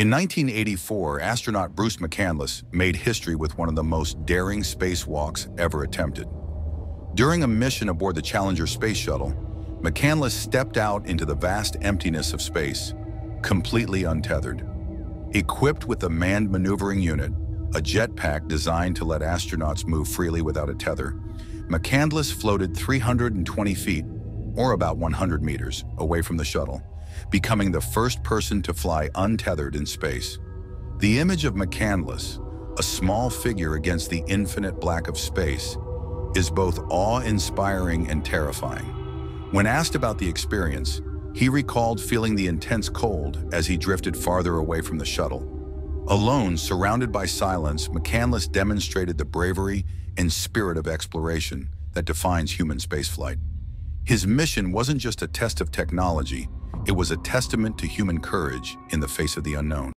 In 1984, astronaut Bruce McCandless made history with one of the most daring spacewalks ever attempted. During a mission aboard the Challenger space shuttle, McCandless stepped out into the vast emptiness of space, completely untethered. Equipped with a manned maneuvering unit, a jetpack designed to let astronauts move freely without a tether, McCandless floated 320 feet, or about 100 meters, away from the shuttle, becoming the first person to fly untethered in space. The image of McCandless, a small figure against the infinite black of space, is both awe-inspiring and terrifying. When asked about the experience, he recalled feeling the intense cold as he drifted farther away from the shuttle. Alone, surrounded by silence, McCandless demonstrated the bravery and spirit of exploration that defines human spaceflight. His mission wasn't just a test of technology, it was a testament to human courage in the face of the unknown.